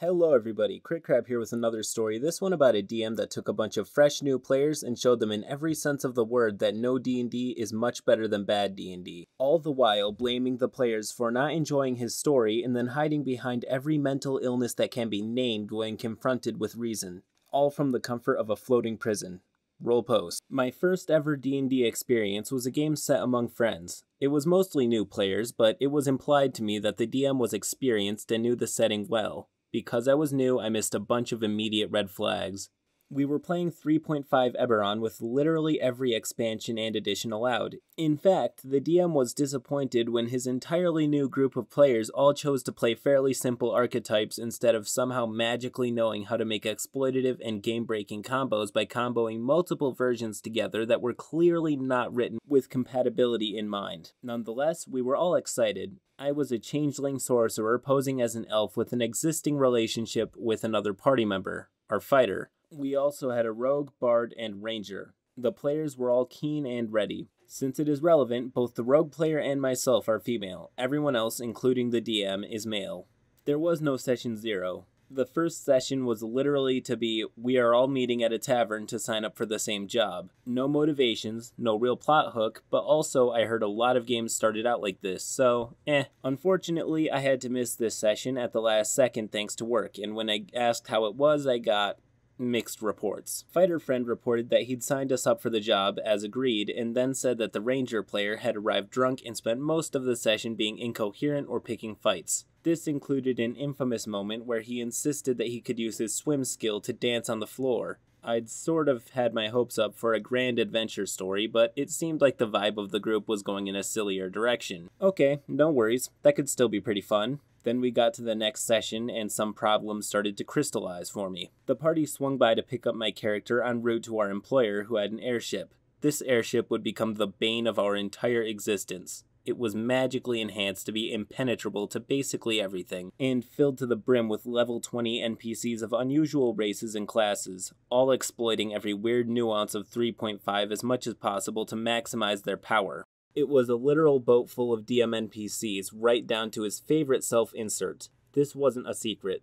Hello everybody, Crit Crab here with another story. This one about a DM that took a bunch of fresh new players and showed them in every sense of the word that no D&D is much better than bad D&D. All the while blaming the players for not enjoying his story and then hiding behind every mental illness that can be named when confronted with reason. All from the comfort of a floating prison. Roll post. My first ever D&D experience was a game set among friends. It was mostly new players, but it was implied to me that the DM was experienced and knew the setting well. Because I was new, I missed a bunch of immediate red flags. We were playing 3.5 Eberron with literally every expansion and addition allowed. In fact, the DM was disappointed when his entirely new group of players all chose to play fairly simple archetypes instead of somehow magically knowing how to make exploitative and game breaking combos by comboing multiple versions together that were clearly not written with compatibility in mind. Nonetheless, we were all excited. I was a changeling sorcerer posing as an elf with an existing relationship with another party member, our fighter. We also had a rogue, bard, and ranger. The players were all keen and ready. Since it is relevant, both the rogue player and myself are female. Everyone else, including the DM, is male. There was no session zero. The first session was literally to be we are all meeting at a tavern to sign up for the same job. No motivations, no real plot hook, but also I heard a lot of games started out like this, so eh. Unfortunately, I had to miss this session at the last second thanks to work, and when I asked how it was, I got mixed reports. Fighter Friend reported that he'd signed us up for the job as agreed, and then said that the Ranger player had arrived drunk and spent most of the session being incoherent or picking fights. This included an infamous moment where he insisted that he could use his swim skill to dance on the floor. I'd sort of had my hopes up for a grand adventure story, but it seemed like the vibe of the group was going in a sillier direction. Okay, no worries, that could still be pretty fun. Then we got to the next session, and some problems started to crystallize for me. The party swung by to pick up my character en route to our employer, who had an airship. This airship would become the bane of our entire existence. It was magically enhanced to be impenetrable to basically everything, and filled to the brim with level 20 NPCs of unusual races and classes, all exploiting every weird nuance of 3.5 as much as possible to maximize their power. It was a literal boat full of DM NPCs, right down to his favorite self insert. This wasn't a secret.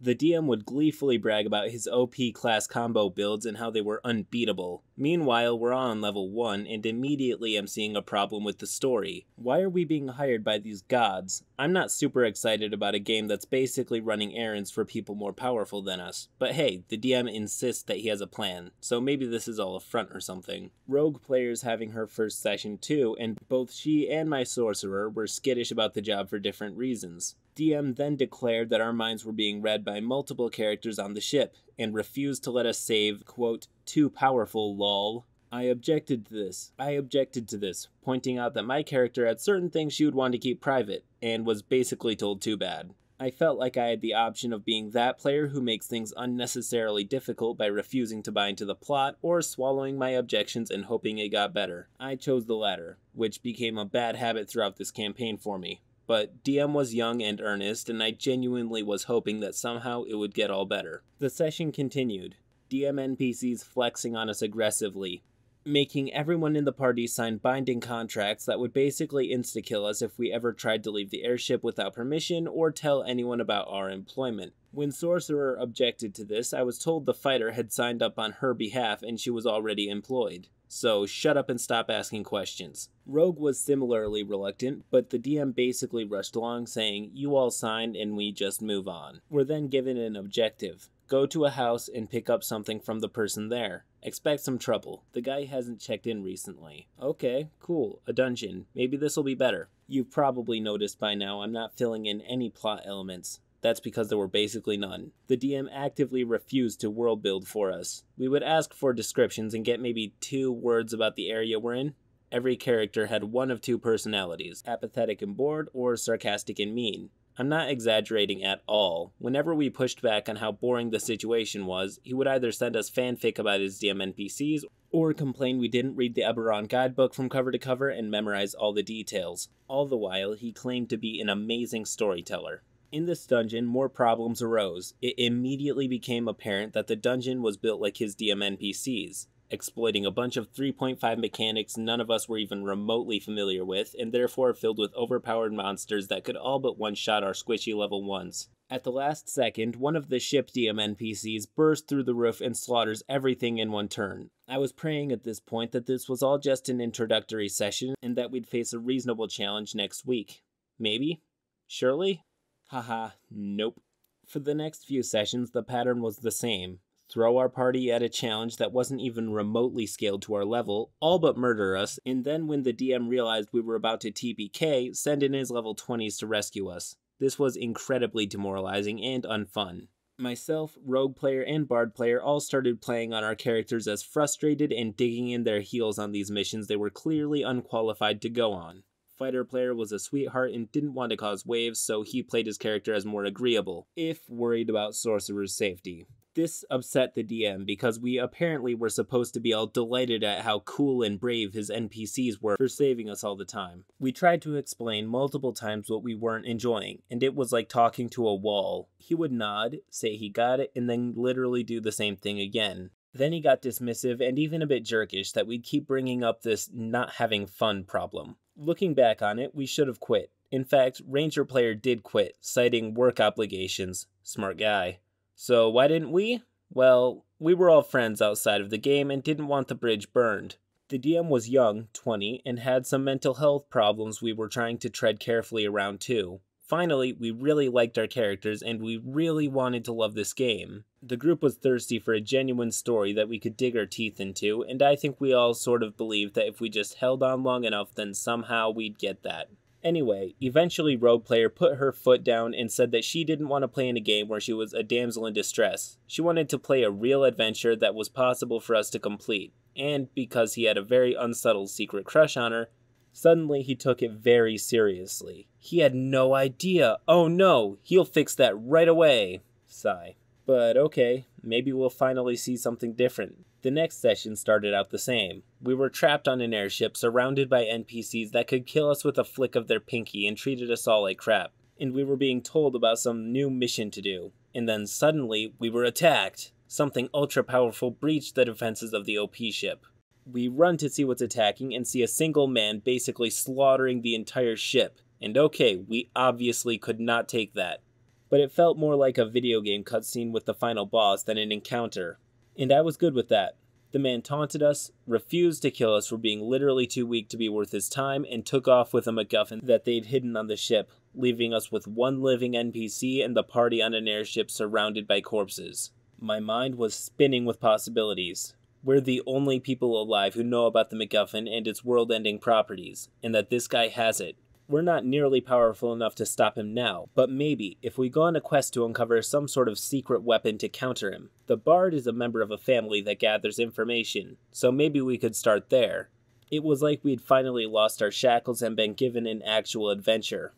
The DM would gleefully brag about his OP class combo builds and how they were unbeatable. Meanwhile, we're on level 1 and immediately am seeing a problem with the story. Why are we being hired by these gods? I'm not super excited about a game that's basically running errands for people more powerful than us. But hey, the DM insists that he has a plan, so maybe this is all a front or something. Rogue player's having her first session too, and both she and my sorcerer were skittish about the job for different reasons. DM then declared that our minds were being read by multiple characters on the ship and refused to let us save, quote, too powerful lol. I objected to this. I objected to this, pointing out that my character had certain things she would want to keep private, and was basically told too bad. I felt like I had the option of being that player who makes things unnecessarily difficult by refusing to buy into the plot or swallowing my objections and hoping it got better. I chose the latter, which became a bad habit throughout this campaign for me but DM was young and earnest, and I genuinely was hoping that somehow it would get all better. The session continued, DM NPCs flexing on us aggressively, making everyone in the party sign binding contracts that would basically insta kill us if we ever tried to leave the airship without permission or tell anyone about our employment. When Sorcerer objected to this, I was told the fighter had signed up on her behalf and she was already employed so shut up and stop asking questions. Rogue was similarly reluctant, but the DM basically rushed along, saying, You all signed and we just move on. We're then given an objective go to a house and pick up something from the person there. Expect some trouble. The guy hasn't checked in recently. Okay, cool, a dungeon. Maybe this'll be better. You've probably noticed by now I'm not filling in any plot elements. That's because there were basically none. The DM actively refused to world build for us. We would ask for descriptions and get maybe two words about the area we're in. Every character had one of two personalities apathetic and bored, or sarcastic and mean. I'm not exaggerating at all. Whenever we pushed back on how boring the situation was, he would either send us fanfic about his DM NPCs or complain we didn't read the Eberron guidebook from cover to cover and memorize all the details. All the while, he claimed to be an amazing storyteller. In this dungeon, more problems arose. It immediately became apparent that the dungeon was built like his DM NPCs, exploiting a bunch of 3.5 mechanics none of us were even remotely familiar with, and therefore filled with overpowered monsters that could all but one shot our squishy level 1s. At the last second, one of the ship DM NPCs burst through the roof and slaughters everything in one turn. I was praying at this point that this was all just an introductory session and that we'd face a reasonable challenge next week. Maybe? Surely? Haha, nope. For the next few sessions, the pattern was the same throw our party at a challenge that wasn't even remotely scaled to our level, all but murder us, and then when the DM realized we were about to TPK, send in his level 20s to rescue us. This was incredibly demoralizing and unfun. Myself, rogue player, and bard player all started playing on our characters as frustrated and digging in their heels on these missions they were clearly unqualified to go on. Fighter player was a sweetheart and didn't want to cause waves, so he played his character as more agreeable, if worried about sorcerer's safety. This upset the DM because we apparently were supposed to be all delighted at how cool and brave his NPCs were for saving us all the time. We tried to explain multiple times what we weren't enjoying, and it was like talking to a wall. He would nod, say he got it, and then literally do the same thing again. Then he got dismissive and even a bit jerkish that we'd keep bringing up this not having fun problem. Looking back on it, we should have quit. In fact, Ranger Player did quit, citing work obligations. Smart guy. So why didn't we? Well, we were all friends outside of the game and didn't want the bridge burned. The DM was young, 20, and had some mental health problems we were trying to tread carefully around too. Finally, we really liked our characters and we really wanted to love this game. The group was thirsty for a genuine story that we could dig our teeth into, and I think we all sort of believed that if we just held on long enough, then somehow we'd get that. Anyway, eventually Rogue Player put her foot down and said that she didn't want to play in a game where she was a damsel in distress. She wanted to play a real adventure that was possible for us to complete. And because he had a very unsubtle secret crush on her, suddenly he took it very seriously. He had no idea. Oh no, he'll fix that right away. Sigh. But okay, maybe we'll finally see something different. The next session started out the same. We were trapped on an airship surrounded by NPCs that could kill us with a flick of their pinky and treated us all like crap. And we were being told about some new mission to do. And then suddenly, we were attacked. Something ultra powerful breached the defenses of the OP ship. We run to see what's attacking and see a single man basically slaughtering the entire ship. And okay, we obviously could not take that. But it felt more like a video game cutscene with the final boss than an encounter and I was good with that. The man taunted us, refused to kill us for being literally too weak to be worth his time, and took off with a MacGuffin that they'd hidden on the ship, leaving us with one living NPC and the party on an airship surrounded by corpses. My mind was spinning with possibilities. We're the only people alive who know about the MacGuffin and its world ending properties, and that this guy has it, we're not nearly powerful enough to stop him now, but maybe if we go on a quest to uncover some sort of secret weapon to counter him. The Bard is a member of a family that gathers information, so maybe we could start there. It was like we'd finally lost our shackles and been given an actual adventure.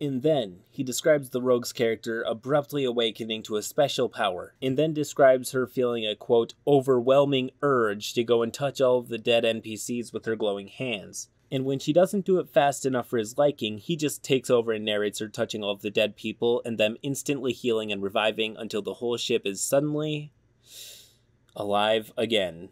And then, he describes the rogue's character abruptly awakening to a special power, and then describes her feeling a quote, overwhelming urge to go and touch all of the dead NPCs with her glowing hands and when she doesn't do it fast enough for his liking, he just takes over and narrates her touching all of the dead people and them instantly healing and reviving until the whole ship is suddenly alive again.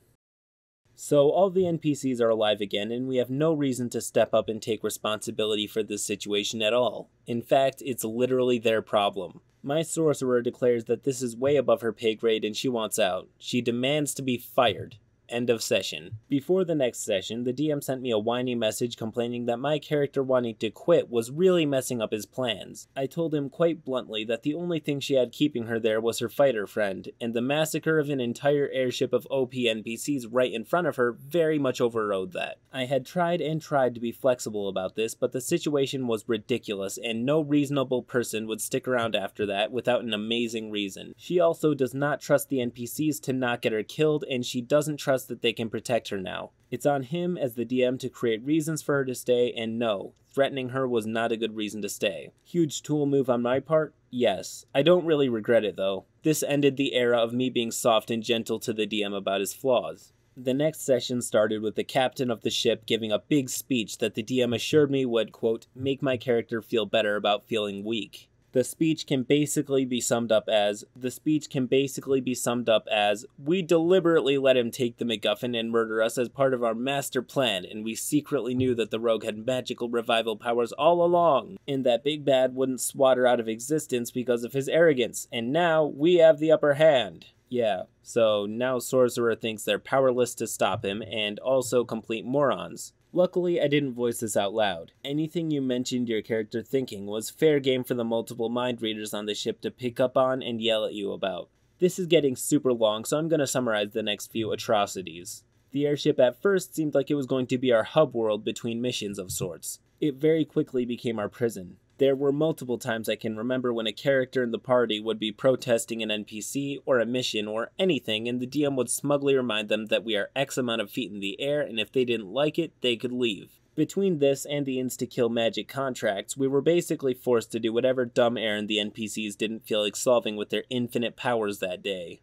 So all the NPCs are alive again, and we have no reason to step up and take responsibility for this situation at all. In fact, it's literally their problem. My sorcerer declares that this is way above her pay grade and she wants out. She demands to be fired. End of session. Before the next session, the DM sent me a whiny message complaining that my character wanting to quit was really messing up his plans. I told him quite bluntly that the only thing she had keeping her there was her fighter friend, and the massacre of an entire airship of OP NPCs right in front of her very much overrode that. I had tried and tried to be flexible about this, but the situation was ridiculous, and no reasonable person would stick around after that without an amazing reason. She also does not trust the NPCs to not get her killed, and she doesn't trust trust that they can protect her now. It's on him as the DM to create reasons for her to stay, and no, threatening her was not a good reason to stay. Huge tool move on my part? Yes. I don't really regret it though. This ended the era of me being soft and gentle to the DM about his flaws. The next session started with the captain of the ship giving a big speech that the DM assured me would, quote, make my character feel better about feeling weak. The speech can basically be summed up as the speech can basically be summed up as we deliberately let him take the MacGuffin and murder us as part of our master plan, and we secretly knew that the rogue had magical revival powers all along, and that Big Bad wouldn't swat her out of existence because of his arrogance, and now we have the upper hand. Yeah, so now Sorcerer thinks they're powerless to stop him and also complete morons. Luckily, I didn't voice this out loud. Anything you mentioned your character thinking was fair game for the multiple mind readers on the ship to pick up on and yell at you about. This is getting super long, so I'm going to summarize the next few atrocities. The airship at first seemed like it was going to be our hub world between missions of sorts. It very quickly became our prison. There were multiple times I can remember when a character in the party would be protesting an NPC or a mission or anything, and the DM would smugly remind them that we are X amount of feet in the air, and if they didn't like it, they could leave. Between this and the insta kill magic contracts, we were basically forced to do whatever dumb errand the NPCs didn't feel like solving with their infinite powers that day.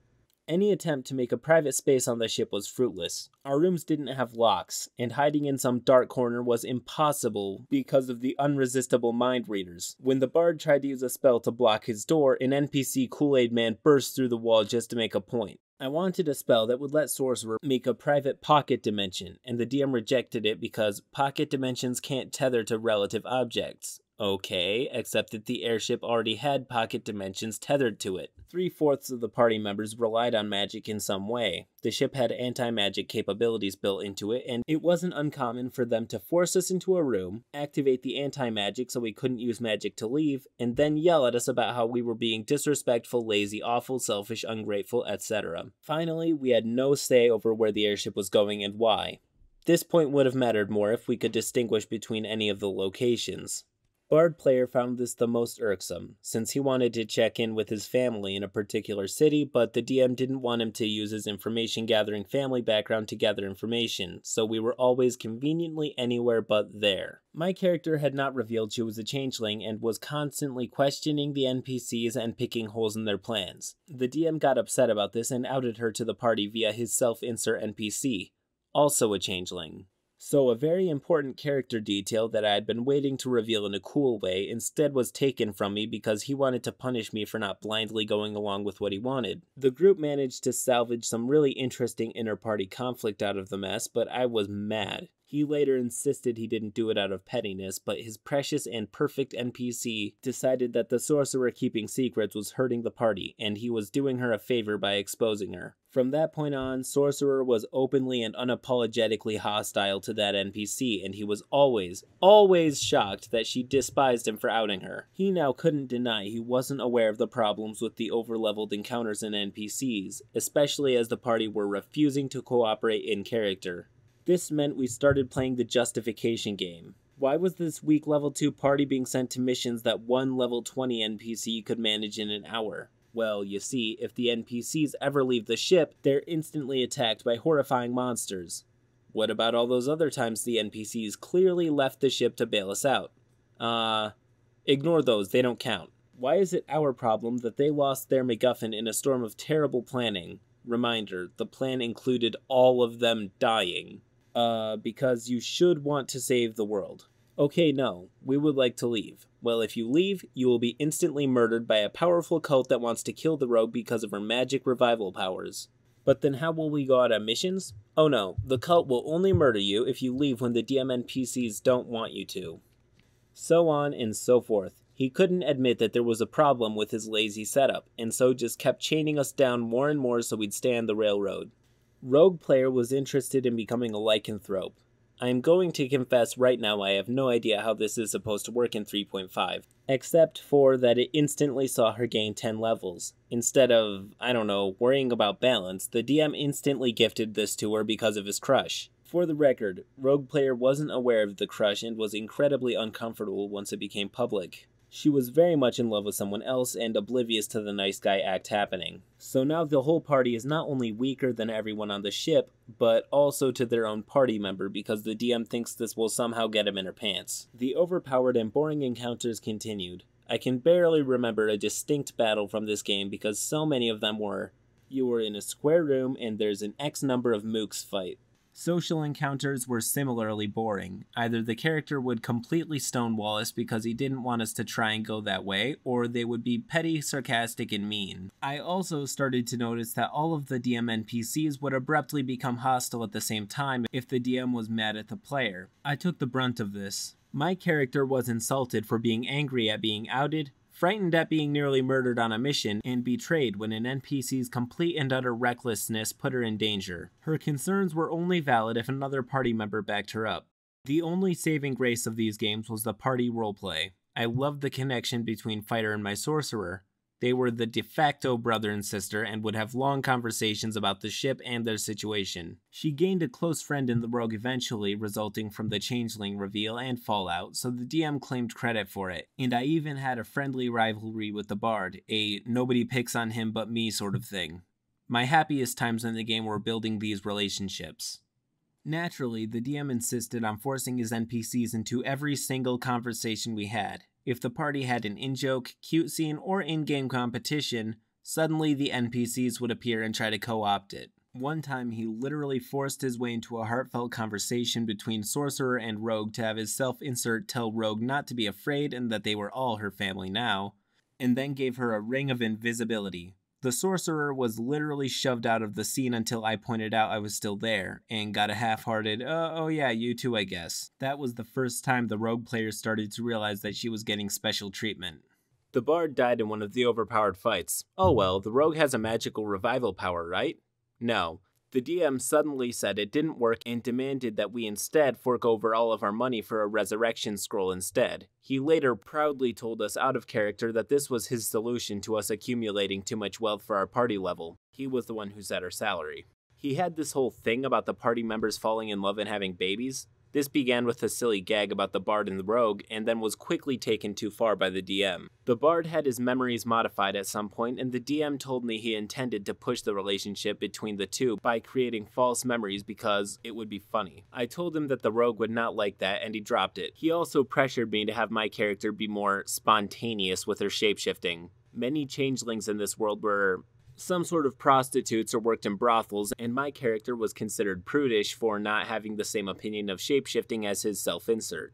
Any attempt to make a private space on the ship was fruitless. Our rooms didn't have locks, and hiding in some dark corner was impossible because of the unresistible mind readers. When the bard tried to use a spell to block his door, an NPC Kool Aid Man burst through the wall just to make a point. I wanted a spell that would let Sorcerer make a private pocket dimension, and the DM rejected it because pocket dimensions can't tether to relative objects. Okay, except that the airship already had pocket dimensions tethered to it. Three fourths of the party members relied on magic in some way. The ship had anti magic capabilities built into it, and it wasn't uncommon for them to force us into a room, activate the anti magic so we couldn't use magic to leave, and then yell at us about how we were being disrespectful, lazy, awful, selfish, ungrateful, etc. Finally, we had no say over where the airship was going and why. This point would have mattered more if we could distinguish between any of the locations. Bard player found this the most irksome, since he wanted to check in with his family in a particular city, but the DM didn't want him to use his information gathering family background to gather information, so we were always conveniently anywhere but there. My character had not revealed she was a changeling and was constantly questioning the NPCs and picking holes in their plans. The DM got upset about this and outed her to the party via his self insert NPC, also a changeling. So, a very important character detail that I had been waiting to reveal in a cool way instead was taken from me because he wanted to punish me for not blindly going along with what he wanted. The group managed to salvage some really interesting inter party conflict out of the mess, but I was mad. He later insisted he didn't do it out of pettiness, but his precious and perfect NPC decided that the sorcerer keeping secrets was hurting the party, and he was doing her a favor by exposing her. From that point on, Sorcerer was openly and unapologetically hostile to that NPC, and he was always, always shocked that she despised him for outing her. He now couldn't deny he wasn't aware of the problems with the overleveled encounters in NPCs, especially as the party were refusing to cooperate in character. This meant we started playing the justification game. Why was this weak level 2 party being sent to missions that one level 20 NPC could manage in an hour? Well, you see, if the NPCs ever leave the ship, they're instantly attacked by horrifying monsters. What about all those other times the NPCs clearly left the ship to bail us out? Uh, ignore those, they don't count. Why is it our problem that they lost their MacGuffin in a storm of terrible planning? Reminder, the plan included all of them dying uh, because you should want to save the world. Okay, no, we would like to leave. Well, if you leave, you will be instantly murdered by a powerful cult that wants to kill the rogue because of her magic revival powers. But then how will we go out on missions? Oh no, the cult will only murder you if you leave when the DM NPCs don't want you to. So on and so forth. He couldn't admit that there was a problem with his lazy setup, and so just kept chaining us down more and more so we'd stay on the railroad. Rogue Player was interested in becoming a lycanthrope. I am going to confess right now I have no idea how this is supposed to work in 3.5, except for that it instantly saw her gain 10 levels. Instead of, I don't know, worrying about balance, the DM instantly gifted this to her because of his crush. For the record, Rogue Player wasn't aware of the crush and was incredibly uncomfortable once it became public. She was very much in love with someone else and oblivious to the nice guy act happening. So now the whole party is not only weaker than everyone on the ship, but also to their own party member because the DM thinks this will somehow get him in her pants. The overpowered and boring encounters continued. I can barely remember a distinct battle from this game because so many of them were you were in a square room and there's an X number of mooks fight. Social encounters were similarly boring. Either the character would completely stonewall us because he didn't want us to try and go that way, or they would be petty, sarcastic, and mean. I also started to notice that all of the DM NPCs would abruptly become hostile at the same time if the DM was mad at the player. I took the brunt of this. My character was insulted for being angry at being outed, frightened at being nearly murdered on a mission, and betrayed when an NPC's complete and utter recklessness put her in danger. Her concerns were only valid if another party member backed her up. The only saving grace of these games was the party roleplay. I loved the connection between Fighter and my sorcerer, they were the de facto brother and sister and would have long conversations about the ship and their situation. She gained a close friend in the rogue eventually, resulting from the changeling reveal and fallout, so the DM claimed credit for it. And I even had a friendly rivalry with the bard, a nobody picks on him but me sort of thing. My happiest times in the game were building these relationships. Naturally, the DM insisted on forcing his NPCs into every single conversation we had, if the party had an in joke, cute scene, or in game competition, suddenly the NPCs would appear and try to co opt it. One time, he literally forced his way into a heartfelt conversation between Sorcerer and Rogue to have his self insert tell Rogue not to be afraid and that they were all her family now, and then gave her a ring of invisibility, the sorcerer was literally shoved out of the scene until I pointed out I was still there, and got a half hearted, uh, oh yeah, you too, I guess. That was the first time the rogue player started to realize that she was getting special treatment. The bard died in one of the overpowered fights. Oh well, the rogue has a magical revival power, right? No, the DM suddenly said it didn't work and demanded that we instead fork over all of our money for a resurrection scroll instead. He later proudly told us out of character that this was his solution to us accumulating too much wealth for our party level. He was the one who set our salary. He had this whole thing about the party members falling in love and having babies. This began with a silly gag about the bard and the rogue, and then was quickly taken too far by the DM. The bard had his memories modified at some point, and the DM told me he intended to push the relationship between the two by creating false memories because it would be funny. I told him that the rogue would not like that, and he dropped it. He also pressured me to have my character be more spontaneous with her shapeshifting. Many changelings in this world were some sort of prostitutes or worked in brothels, and my character was considered prudish for not having the same opinion of shapeshifting as his self insert.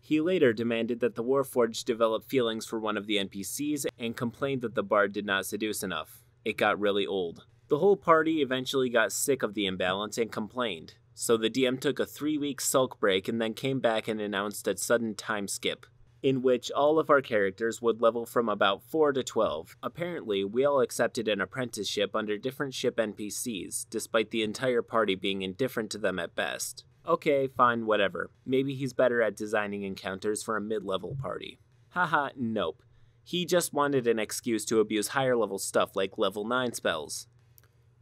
He later demanded that the Warforged develop feelings for one of the NPCs and complained that the bard did not seduce enough. It got really old. The whole party eventually got sick of the imbalance and complained, so the DM took a three week sulk break and then came back and announced a sudden time skip in which all of our characters would level from about 4 to 12. Apparently, we all accepted an apprenticeship under different ship NPCs, despite the entire party being indifferent to them at best. Okay, fine, whatever. Maybe he's better at designing encounters for a mid level party. Haha, nope. He just wanted an excuse to abuse higher level stuff like level 9 spells.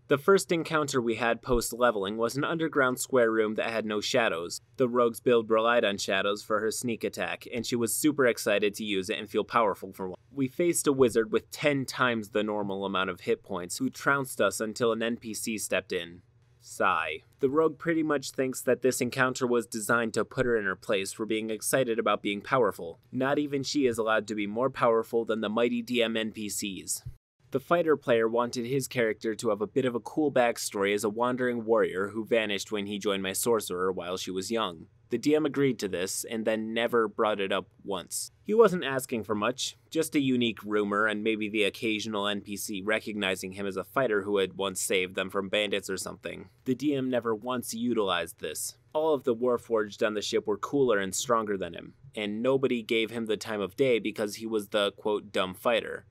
The first encounter we had post leveling was an underground square room that had no shadows. The rogue's build relied on shadows for her sneak attack, and she was super excited to use it and feel powerful for one. We faced a wizard with 10 times the normal amount of hit points who trounced us until an NPC stepped in. Sigh. The rogue pretty much thinks that this encounter was designed to put her in her place for being excited about being powerful. Not even she is allowed to be more powerful than the mighty DM NPCs. The fighter player wanted his character to have a bit of a cool backstory as a wandering warrior who vanished when he joined my sorcerer while she was young. The DM agreed to this and then never brought it up once. He wasn't asking for much, just a unique rumor and maybe the occasional NPC recognizing him as a fighter who had once saved them from bandits or something. The DM never once utilized this. All of the Warforged on the ship were cooler and stronger than him, and nobody gave him the time of day because he was the quote dumb fighter.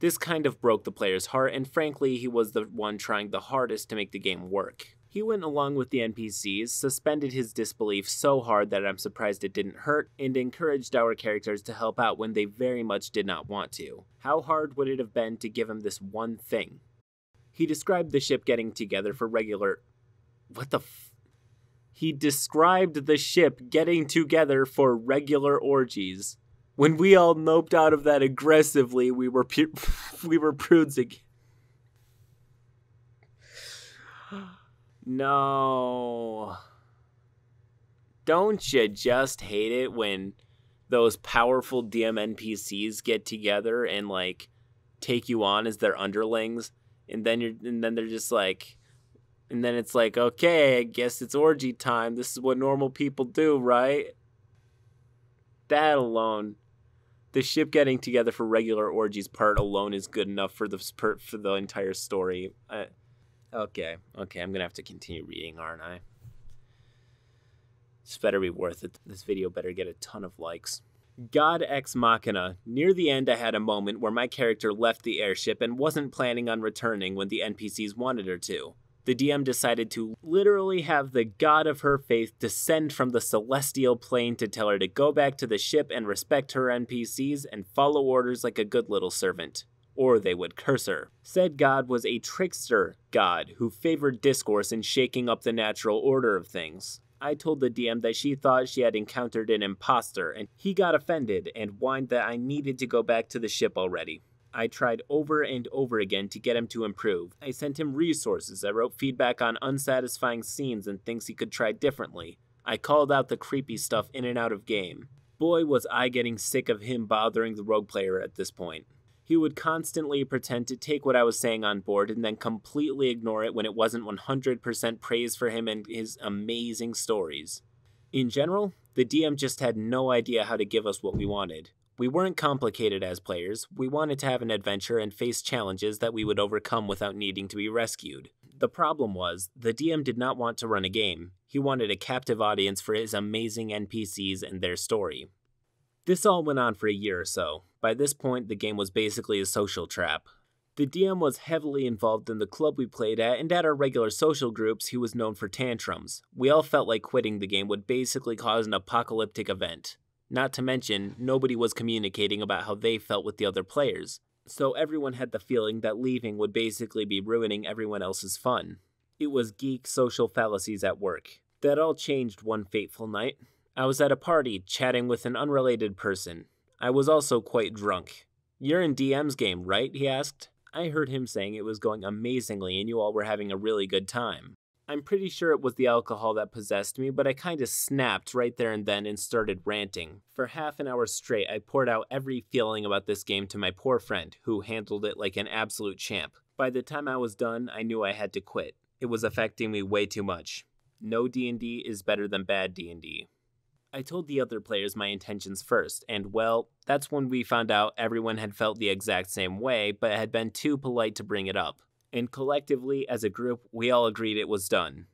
This kind of broke the player's heart, and frankly, he was the one trying the hardest to make the game work. He went along with the NPCs, suspended his disbelief so hard that I'm surprised it didn't hurt, and encouraged our characters to help out when they very much did not want to. How hard would it have been to give him this one thing? He described the ship getting together for regular. What the f. He described the ship getting together for regular orgies when we all noped out of that aggressively, we were pu- we were prudes again. No. Don't you just hate it when those powerful DM NPCs get together and like take you on as their underlings and then you're and then they're just like And then it's like, okay, I guess it's orgy time. This is what normal people do, right? That alone, the ship getting together for regular orgies part alone is good enough for the for, the entire story. Uh, okay, okay, I'm gonna have to continue reading, aren't I? This better be worth it. This video better get a ton of likes. God Ex Machina. Near the end, I had a moment where my character left the airship and wasn't planning on returning when the NPCs wanted her to the DM decided to literally have the god of her faith descend from the celestial plane to tell her to go back to the ship and respect her NPCs and follow orders like a good little servant. Or they would curse her. Said god was a trickster god who favored discourse and shaking up the natural order of things. I told the DM that she thought she had encountered an impostor, and he got offended and whined that I needed to go back to the ship already. I tried over and over again to get him to improve. I sent him resources, I wrote feedback on unsatisfying scenes and things he could try differently. I called out the creepy stuff in and out of game. Boy, was I getting sick of him bothering the rogue player at this point. He would constantly pretend to take what I was saying on board and then completely ignore it when it wasn't 100% praise for him and his amazing stories. In general, the DM just had no idea how to give us what we wanted. We weren't complicated as players, we wanted to have an adventure and face challenges that we would overcome without needing to be rescued. The problem was, the DM did not want to run a game, he wanted a captive audience for his amazing NPCs and their story. This all went on for a year or so. By this point, the game was basically a social trap. The DM was heavily involved in the club we played at, and at our regular social groups, he was known for tantrums. We all felt like quitting the game would basically cause an apocalyptic event. Not to mention, nobody was communicating about how they felt with the other players, so everyone had the feeling that leaving would basically be ruining everyone else's fun. It was geek social fallacies at work. That all changed one fateful night. I was at a party chatting with an unrelated person. I was also quite drunk. You're in DM's game, right? he asked. I heard him saying it was going amazingly and you all were having a really good time. I'm pretty sure it was the alcohol that possessed me, but I kinda snapped right there and then and started ranting. For half an hour straight, I poured out every feeling about this game to my poor friend, who handled it like an absolute champ. By the time I was done, I knew I had to quit. It was affecting me way too much. No D&D is better than bad D&D. I told the other players my intentions first, and well, that's when we found out everyone had felt the exact same way, but had been too polite to bring it up and collectively, as a group, we all agreed it was done.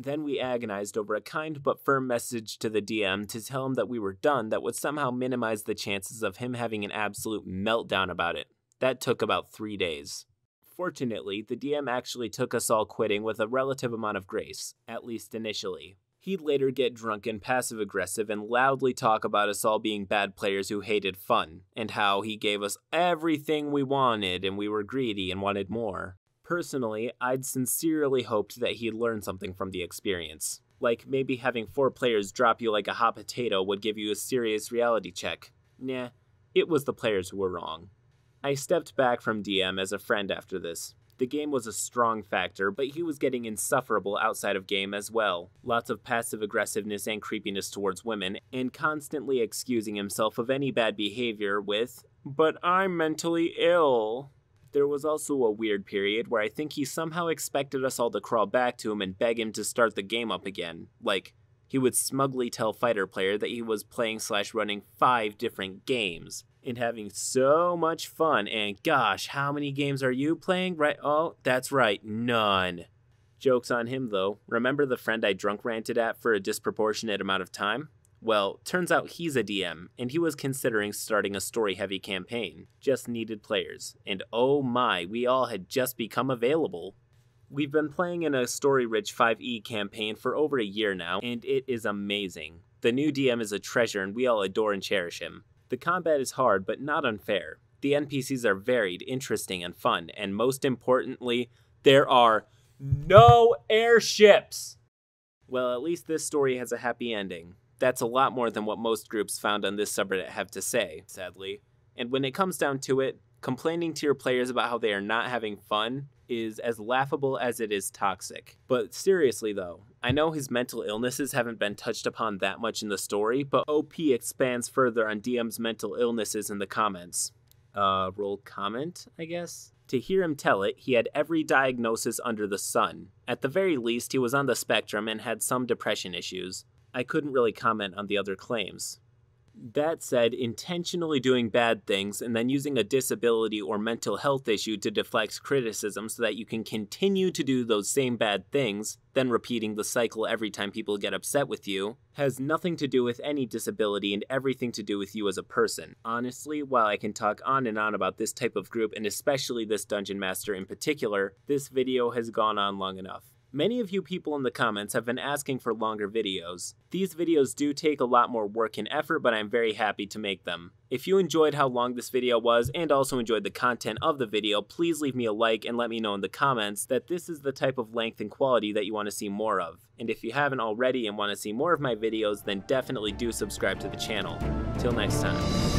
Then we agonized over a kind but firm message to the DM to tell him that we were done that would somehow minimize the chances of him having an absolute meltdown about it. That took about three days. Fortunately, the DM actually took us all quitting with a relative amount of grace, at least initially. He'd later get drunk and passive aggressive and loudly talk about us all being bad players who hated fun, and how he gave us everything we wanted and we were greedy and wanted more. Personally, I'd sincerely hoped that he'd learn something from the experience. Like maybe having four players drop you like a hot potato would give you a serious reality check. Nah, it was the players who were wrong. I stepped back from DM as a friend after this. The game was a strong factor, but he was getting insufferable outside of game as well. Lots of passive aggressiveness and creepiness towards women, and constantly excusing himself of any bad behavior with, but I'm mentally ill. There was also a weird period where I think he somehow expected us all to crawl back to him and beg him to start the game up again. Like, he would smugly tell Fighter Player that he was playing slash running five different games and having so much fun. And gosh, how many games are you playing? Right? Oh, that's right, none. Joke's on him though. Remember the friend I drunk ranted at for a disproportionate amount of time? Well, turns out he's a DM, and he was considering starting a story heavy campaign. Just needed players. And oh my, we all had just become available. We've been playing in a story rich 5e campaign for over a year now, and it is amazing. The new DM is a treasure, and we all adore and cherish him. The combat is hard, but not unfair. The NPCs are varied, interesting, and fun, and most importantly, there are no airships! Well, at least this story has a happy ending. That's a lot more than what most groups found on this subreddit have to say, sadly. And when it comes down to it, complaining to your players about how they are not having fun is as laughable as it is toxic. But seriously though, I know his mental illnesses haven't been touched upon that much in the story, but OP expands further on DM's mental illnesses in the comments. Uh, roll comment, I guess? To hear him tell it, he had every diagnosis under the sun. At the very least, he was on the spectrum and had some depression issues. I couldn't really comment on the other claims. That said, intentionally doing bad things and then using a disability or mental health issue to deflect criticism so that you can continue to do those same bad things, then repeating the cycle every time people get upset with you, has nothing to do with any disability and everything to do with you as a person. Honestly, while I can talk on and on about this type of group and especially this Dungeon Master in particular, this video has gone on long enough. Many of you people in the comments have been asking for longer videos. These videos do take a lot more work and effort, but I'm very happy to make them. If you enjoyed how long this video was and also enjoyed the content of the video, please leave me a like and let me know in the comments that this is the type of length and quality that you want to see more of. And if you haven't already and want to see more of my videos, then definitely do subscribe to the channel. Till next time.